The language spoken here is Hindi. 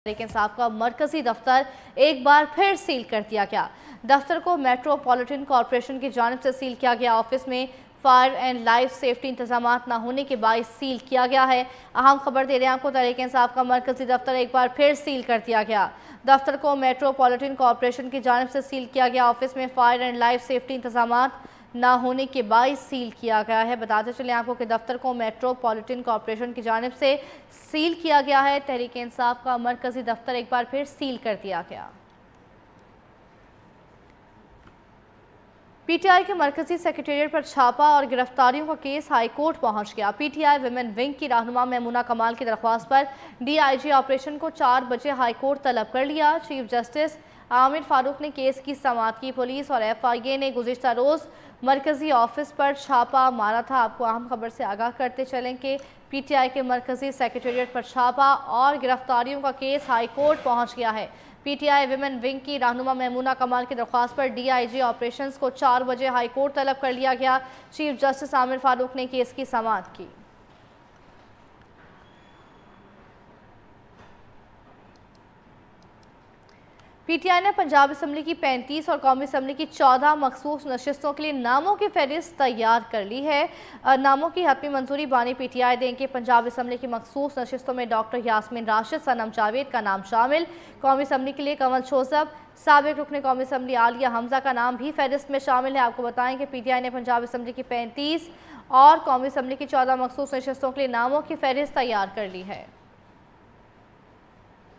तहरीक इंसाफ का मरकजी दफ्तर एक बार फिर सील कर दिया गया। दफ्तर को मेट्रोपॉलिटन कॉरपोरेशन की जानब से सील किया गया। ऑफ़िस में फायर एंड लाइफ सेफ्टी इंतज़ाम न होने के बाद सील किया गया है। अहम खबर दे रहे हैं आपको तहरीक इंसाफ का मरकजी दफ्तर एक बार फिर सील कर दिया गया। दफ्तर को मेट्रोपॉलिटन कॉरपोरेशन की जानब से सील किया गया। ऑफ़िस में फायर एंड लाइफ सेफ्टी इंतज़ाम ना होने के बाईस सील किया गया है। बताते चले आपको कि दफ्तर को मेट्रोपॉलिटन कॉरपोरेशन की जानब से सील किया गया है। तहरीक इंसाफ का मरकजी दफ्तर एक बार फिर सील कर दिया गया। पीटीआई के मरकजी सेक्रेटेरिएट पर छापा और गिरफ्तारियों का केस हाईकोर्ट पहुँच गया। पीटीआई विमेन विंग की रहनुमा मेमुना कमाल की दरख्वास्त पर डीआईजी ऑपरेशन को चार बजे हाईकोर्ट तलब कर लिया। चीफ जस्टिस आमिर फारूक ने केस की समात की। पुलिस और एफआईए ने गुजशत रोज़ मरकज़ी ऑफ़िस पर छापा मारा था। आपको अहम खबर से आगाह करते चलें कि पीटीआई के मरकज़ी सेक्रेटेरिएट पर छापा और गिरफ्तारियों का केस हाई कोर्ट पहुँच गया है। पीटीआई विमेन विंग की रहनुमा महमूना कमाल की दरख्वास्त पर डीआईजी ऑपरेशंस को चार बजे हाई कोर्ट तलब कर लिया गया। चीफ जस्टिस आमिर फारूक ने केस की समात की। पीटीआई ने पंजाब असम्बली की 35 और कौमी असम्बली की 14 मखसूस नशस्तों के लिए नामों की फहरिस्त तैयार कर ली है। नामों की हतमी मंजूरी बानी पीटीआई देंगे पंजाब असम्बली की मखसूस नशस्तों में डॉक्टर यासमिन राशिद, सनम जावेद का नाम शामिल। कौमी असम्बली के लिए कंवल छोसब, सबक रुकन कौमी असम्बली आलिया हमजा का नाम भी फहरिस्त में शामिल है। आपको बताएँ कि आई ने पंजाब असम्बली की पैंतीस और कौमी असम्बली की चौदह मखसूस नशस्तों के लिए नामों की फहरिस्त तैयार कर ली है।